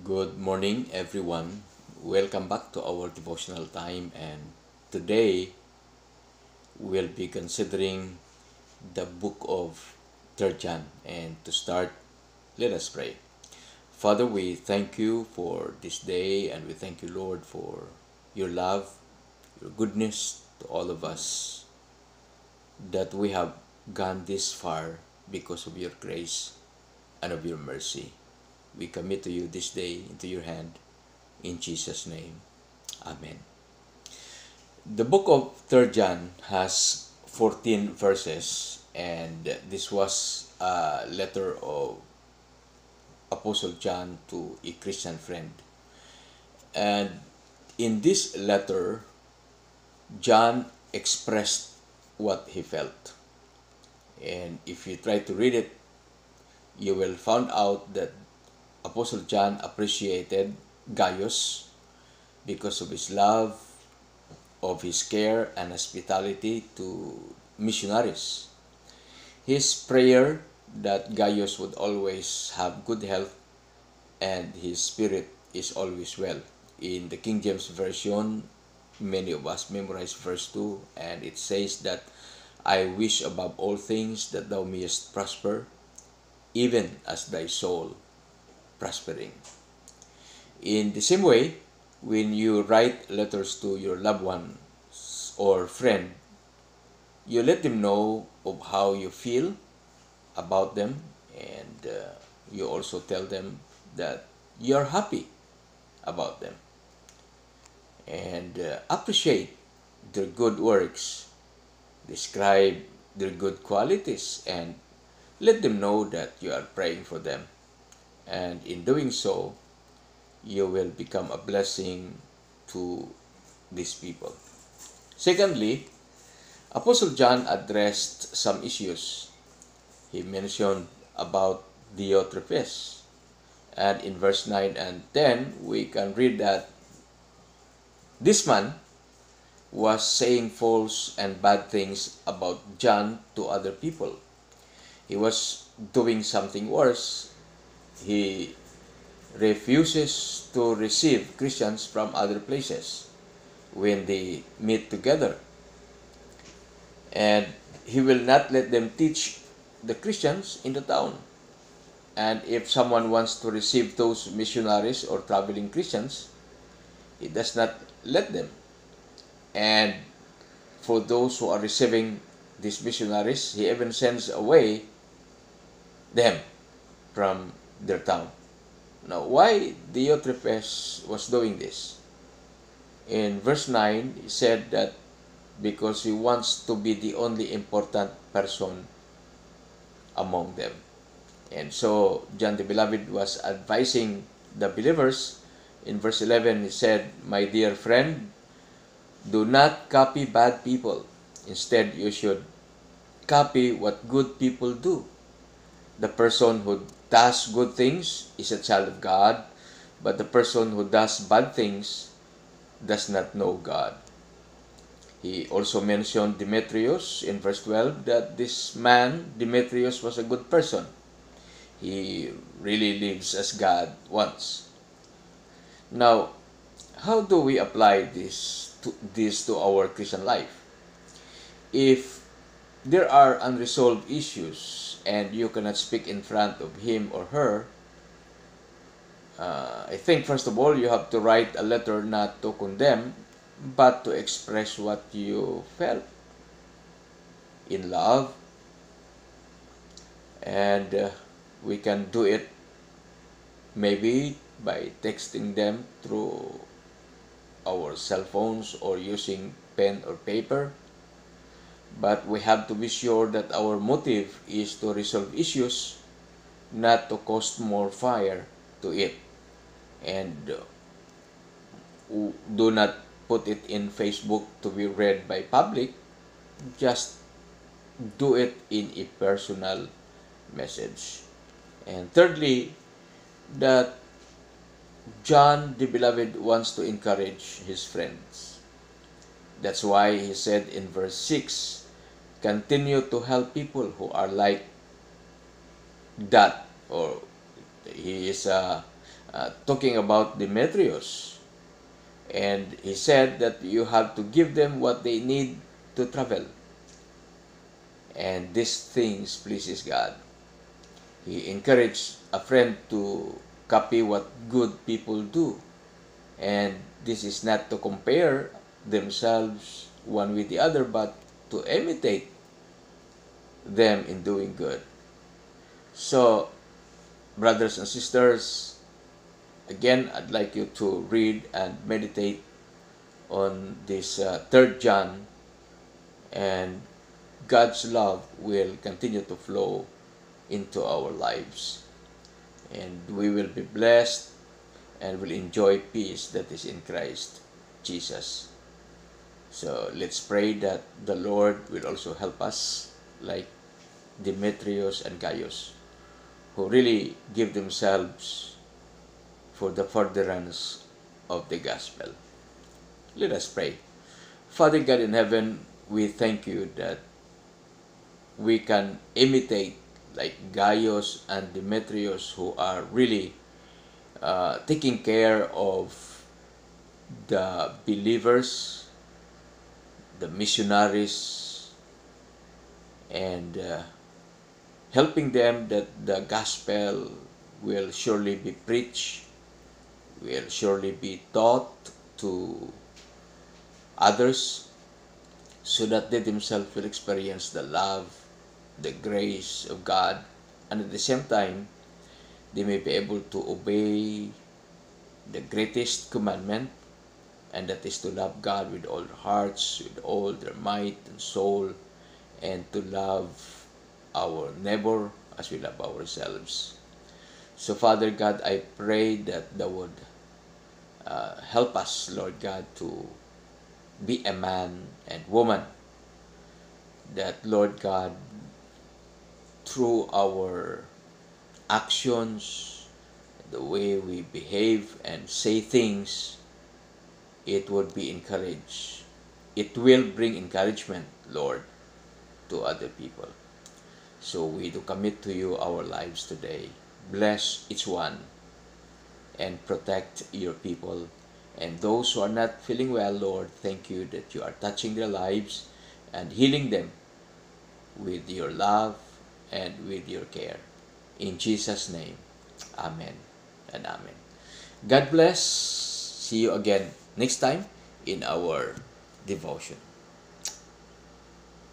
Good morning, everyone. Welcome back to our devotional time, and today we'll be considering the book of 3rd John. And to start, let us pray. Father, we thank you for this day, and we thank you, Lord, for your love, your goodness to all of us, that we have gone this far because of your grace and of your mercy. We commit to you this day into your hand. In Jesus' name. Amen. The book of 3rd John has 14 verses, and this was a letter of Apostle John to a Christian friend. And in this letter, John expressed what he felt. And if you try to read it, you will find out that Apostle John appreciated Gaius because of his love, of his care and hospitality to missionaries. His prayer that Gaius would always have good health and his spirit is always well. In the King James Version, many of us memorize verse 2 and it says that I wish above all things that thou mayest prosper, even as thy soul prospering. In the same way, when you write letters to your loved ones or friend, you let them know of how you feel about them and uh, you also tell them that you're happy about them and uh, appreciate their good works describe their good qualities and let them know that you are praying for them and in doing so, you will become a blessing to these people. Secondly, Apostle John addressed some issues. He mentioned about Diotrephes. And in verse 9 and 10, we can read that this man was saying false and bad things about John to other people. He was doing something worse he refuses to receive Christians from other places when they meet together. And he will not let them teach the Christians in the town. And if someone wants to receive those missionaries or traveling Christians, he does not let them. And for those who are receiving these missionaries, he even sends away them from their town. Now, why Diotrephes was doing this? In verse 9, he said that because he wants to be the only important person among them. And so John the Beloved was advising the believers. In verse 11, he said, My dear friend, do not copy bad people. Instead, you should copy what good people do. The person who does good things is a child of God, but the person who does bad things does not know God. He also mentioned Demetrius in verse 12 that this man, Demetrius, was a good person. He really lives as God wants. Now, how do we apply this to, this to our Christian life? If there are unresolved issues and you cannot speak in front of him or her, uh, I think first of all you have to write a letter not to condemn but to express what you felt in love. And uh, we can do it maybe by texting them through our cell phones or using pen or paper but we have to be sure that our motive is to resolve issues, not to cause more fire to it. And uh, do not put it in Facebook to be read by public. Just do it in a personal message. And thirdly, that John the Beloved wants to encourage his friends. That's why he said in verse 6 continue to help people who are like that or he is a, uh, talking about Demetrius. And he said that you have to give them what they need to travel. And these things pleases God. He encouraged a friend to copy what good people do. And this is not to compare themselves one with the other, but to imitate them in doing good. So, brothers and sisters, again, I'd like you to read and meditate on this uh, third John, and God's love will continue to flow into our lives. And we will be blessed and will enjoy peace that is in Christ Jesus. So let's pray that the Lord will also help us, like Demetrius and Gaius, who really give themselves for the furtherance of the gospel. Let us pray. Father God in heaven, we thank you that we can imitate like Gaius and Demetrius who are really uh, taking care of the believers, the missionaries, and uh, helping them that the gospel will surely be preached, will surely be taught to others, so that they themselves will experience the love, the grace of God, and at the same time, they may be able to obey the greatest commandment, and that is to love God with all their hearts, with all their might and soul, and to love our neighbor as we love ourselves. So, Father God, I pray that Thou would uh, help us, Lord God, to be a man and woman that, Lord God, through our actions, the way we behave and say things, it would be encouraged. It will bring encouragement, Lord, to other people. So we do commit to you our lives today. Bless each one and protect your people. And those who are not feeling well, Lord, thank you that you are touching their lives and healing them with your love and with your care. In Jesus' name, Amen and Amen. God bless. See you again next time in our devotion.